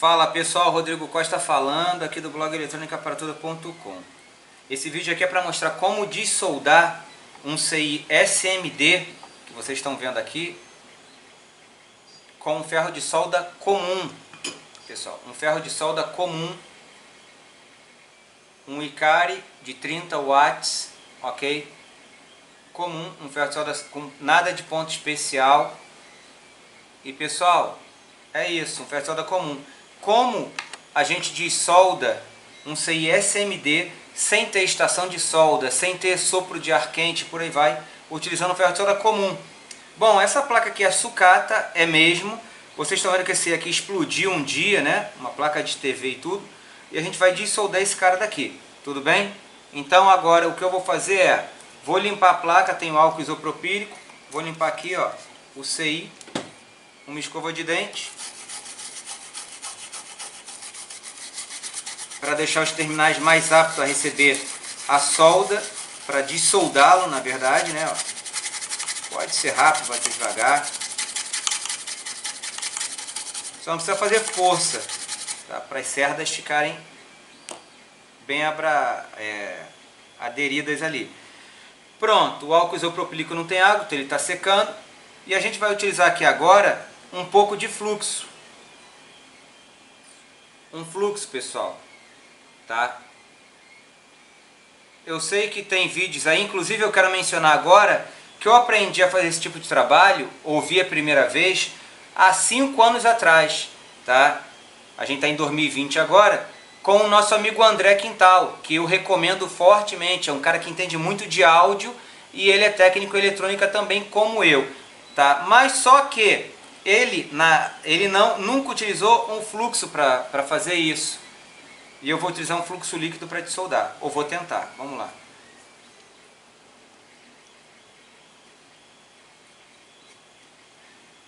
Fala pessoal, Rodrigo Costa falando aqui do blog eletrônicaparatuda.com Esse vídeo aqui é para mostrar como dessoldar um CI SMD que vocês estão vendo aqui com um ferro de solda comum. Pessoal, um ferro de solda comum um Icari de 30 watts, ok? Comum, um ferro de solda com nada de ponto especial. E pessoal, é isso, um ferro de solda comum como a gente dissolda um CISMD sem ter estação de solda, sem ter sopro de ar quente, por aí vai, utilizando ferro de solda comum. Bom, essa placa aqui é sucata, é mesmo. Vocês estão vendo que esse aqui explodiu um dia, né? Uma placa de TV e tudo. E a gente vai dissoldar esse cara daqui, tudo bem? Então agora o que eu vou fazer é, vou limpar a placa, tem o álcool isopropílico, vou limpar aqui ó, o CI, uma escova de dente, para deixar os terminais mais aptos a receber a solda, para dissoldá-lo na verdade, né? Pode ser rápido, pode ser devagar. Só não precisa fazer força, tá? para as cerdas ficarem bem abra, é, aderidas ali. Pronto, o álcool isopropílico não tem água, então ele está secando. E a gente vai utilizar aqui agora um pouco de fluxo. Um fluxo, pessoal tá? Eu sei que tem vídeos aí, inclusive eu quero mencionar agora que eu aprendi a fazer esse tipo de trabalho, ouvi a primeira vez, há 5 anos atrás, tá? A gente está em 2020 agora, com o nosso amigo André Quintal, que eu recomendo fortemente, é um cara que entende muito de áudio e ele é técnico eletrônica também como eu, tá? Mas só que ele, na, ele não, nunca utilizou um fluxo para fazer isso. E eu vou utilizar um fluxo líquido para dissoldar. Ou vou tentar. Vamos lá.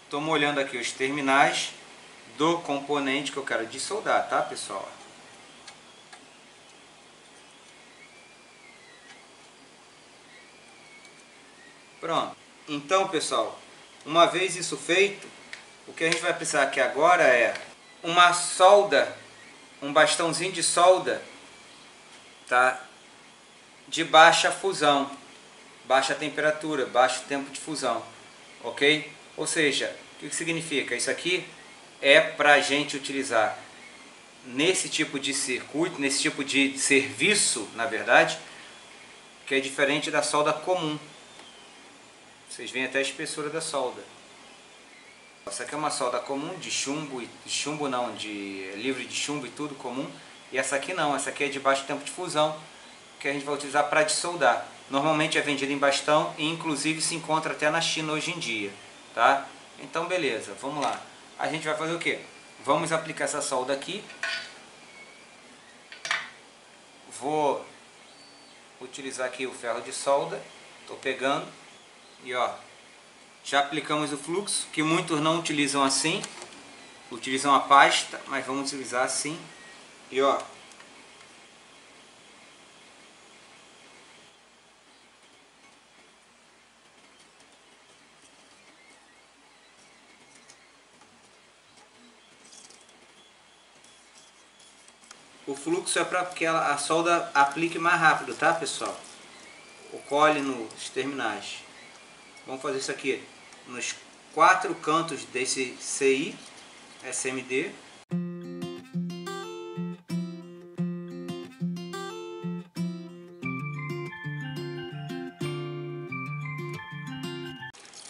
Estou molhando aqui os terminais do componente que eu quero dissoldar, tá pessoal? Pronto. Então pessoal, uma vez isso feito, o que a gente vai precisar aqui agora é uma solda um bastãozinho de solda tá? de baixa fusão, baixa temperatura, baixo tempo de fusão, ok? Ou seja, o que significa? Isso aqui é para a gente utilizar nesse tipo de circuito, nesse tipo de serviço, na verdade, que é diferente da solda comum. Vocês veem até a espessura da solda. Essa aqui é uma solda comum de chumbo, de chumbo não, de livre de chumbo e tudo comum. E essa aqui não, essa aqui é de baixo tempo de fusão, que a gente vai utilizar para dissoldar. Normalmente é vendida em bastão e inclusive se encontra até na China hoje em dia, tá? Então beleza, vamos lá. A gente vai fazer o que? Vamos aplicar essa solda aqui. Vou utilizar aqui o ferro de solda. Estou pegando e ó, já aplicamos o fluxo, que muitos não utilizam assim, utilizam a pasta, mas vamos utilizar assim. E ó, O fluxo é para que a solda aplique mais rápido, tá pessoal? O cole nos terminais. Vamos fazer isso aqui nos quatro cantos desse CI SMD.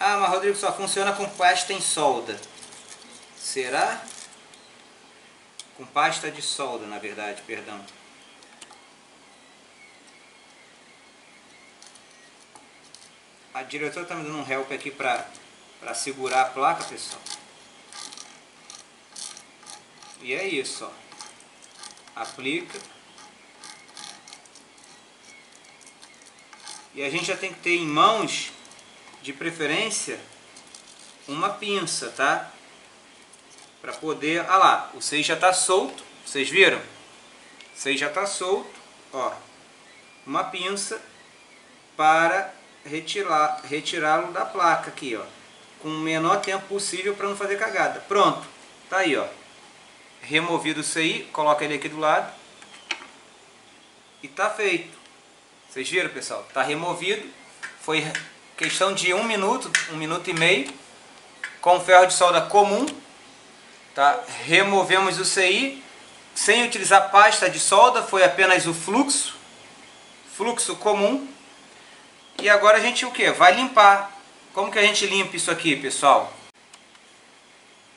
Ah, mas Rodrigo só funciona com pasta em solda. Será? Com pasta de solda, na verdade, perdão. A diretora está me dando um help aqui para segurar a placa, pessoal. E é isso, ó. Aplica. E a gente já tem que ter em mãos, de preferência, uma pinça, tá? Para poder... Ah lá, o 6 já está solto. Vocês viram? O 6 já está solto. Ó, uma pinça para retirá-lo da placa aqui, ó, com o menor tempo possível para não fazer cagada. Pronto, tá aí, ó. removido o CI, coloca ele aqui do lado. E tá feito. Vocês viram, pessoal? Tá removido. Foi questão de um minuto, um minuto e meio. Com ferro de solda comum. Tá? Removemos o CI. Sem utilizar pasta de solda, foi apenas o fluxo. Fluxo comum. E agora a gente o que? Vai limpar. Como que a gente limpa isso aqui, pessoal?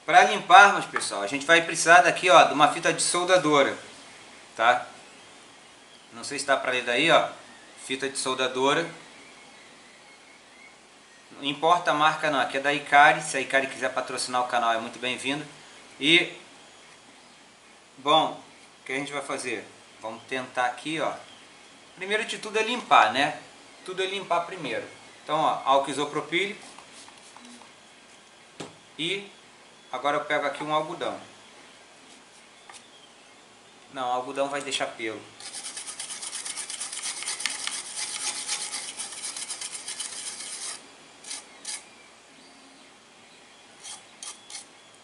Para limparmos, pessoal, a gente vai precisar daqui, ó, de uma fita de soldadora, tá? Não sei se dá para ler daí, ó, fita de soldadora. Não importa a marca não, aqui é da Icari, se a Icari quiser patrocinar o canal é muito bem-vinda. E, bom, o que a gente vai fazer? Vamos tentar aqui, ó. Primeiro de tudo é limpar, né? Tudo é limpar primeiro. Então, ó, álcool isopropílico e Agora eu pego aqui um algodão. Não, algodão vai deixar pelo.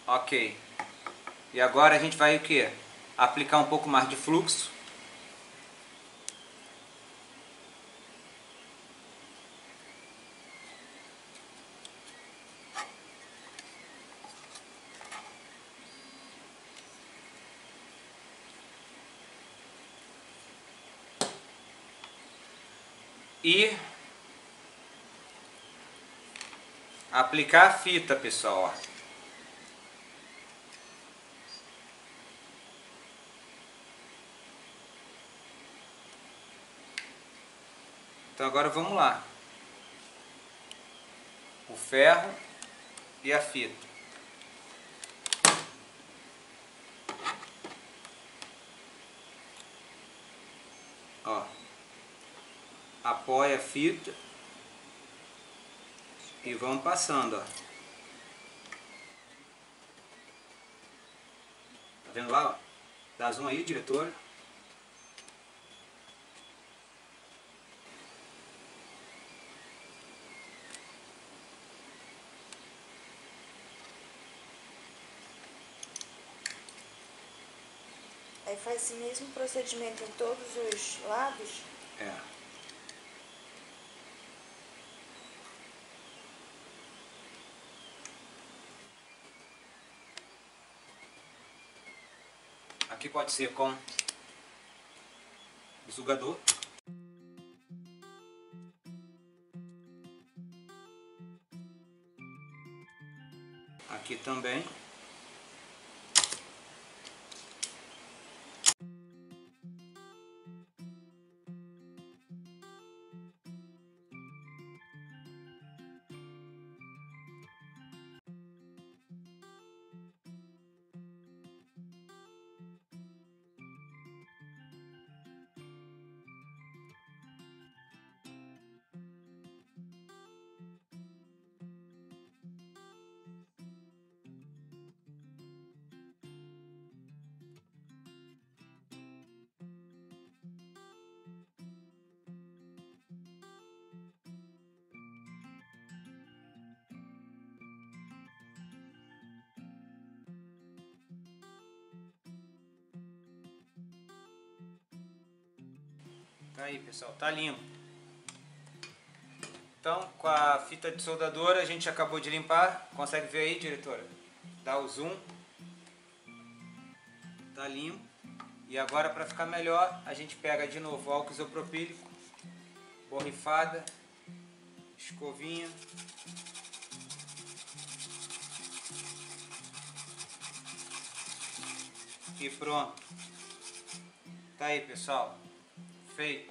Ok. E agora a gente vai o que? Aplicar um pouco mais de fluxo. E aplicar a fita, pessoal. Então agora vamos lá. O ferro e a fita. Apoia a fita e vamos passando, ó. Tá vendo lá, ó? Dá zoom aí, diretor. Aí faz esse mesmo procedimento em todos os lados? É. Aqui pode ser com sugador. Aqui também. Aí pessoal, tá limpo. Então com a fita de soldadora a gente acabou de limpar. Consegue ver aí diretora? Dá o zoom. Tá limpo. E agora para ficar melhor a gente pega de novo álcool isopropílico, borrifada, escovinha. E pronto. Tá aí pessoal. Feito.